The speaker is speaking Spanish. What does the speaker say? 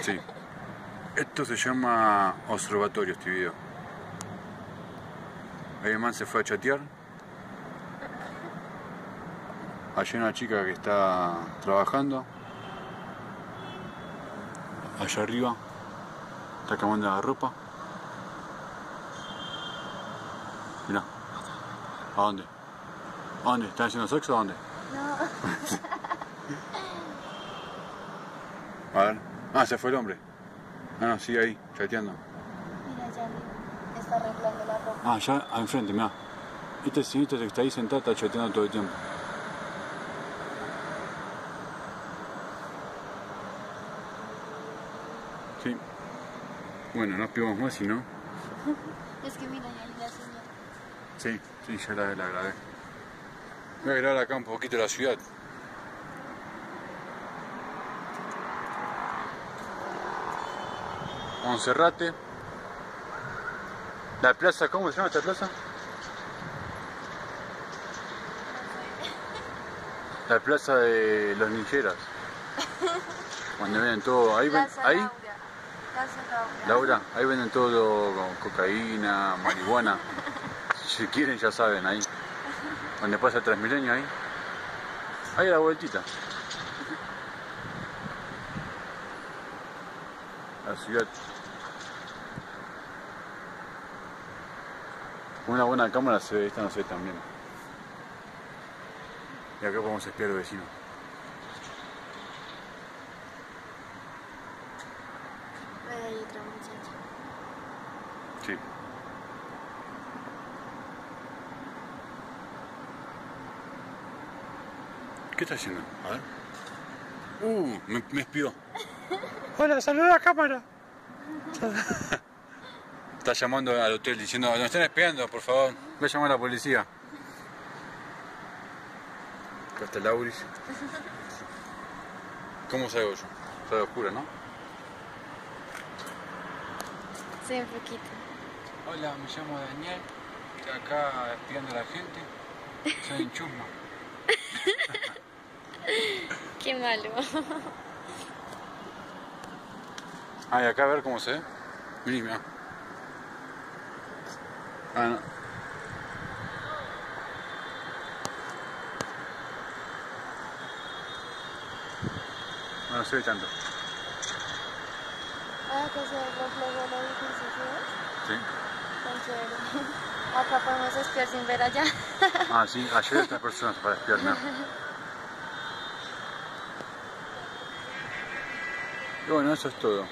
Sí. Esto se llama observatorio este video. Ahí man se fue a chatear. Allá hay una chica que está trabajando. Allá arriba está cambiando la ropa. Mira. ¿A dónde? ¿A dónde? ¿Están haciendo sexo a dónde? No. A ver. Ah, se fue el hombre. Ah, no, sigue ahí, chateando. Mira, ya. Está arreglando la ropa. Ah, ya ah, enfrente, mira. Este civito que está ahí sentado está chateando todo el tiempo. Sí. Bueno, no espigamos más, si no. Es que mira, ya la señora. Sí, sí, ya la, la grabé. Voy a grabar acá un poquito la ciudad. Monserrate. La plaza, ¿cómo se llama esta plaza? La plaza de los ninjeras. Donde venden todo. Ahí, ven, ahí Laura. Plaza Laura. Laura, ahí venden todo con cocaína, marihuana. Si quieren ya saben, ahí. Donde pasa el Transmilenio ahí. Ahí a la vueltita. La ciudad. Con una buena cámara se ve, esta no se ve tan bien. Y acá podemos espiar al vecino. Ahí hay otra muchacha. Sí. ¿Qué está haciendo? A ver. Uh, me, me espió. Hola, saluda a la cámara. está llamando al hotel diciendo, nos están espiando, por favor. Voy a llamar a la policía. Acá está Lauris. ¿Cómo salgo yo? Está oscura, ¿no? Sí, un poquito. Hola, me llamo Daniel. Estoy acá espiando a la gente. Soy en chusma. Qué malo. Ah, y acá a ver cómo se ve. Vení, mirá. Ah, no. Ve tanto. Ah, que se reflejó el edificio, ¿sí ves? Sí. Tan chévere. Acá podemos espiar sin ver allá. Ah, sí, ayer estas personas para espiar, ¿no? Y bueno, eso es todo.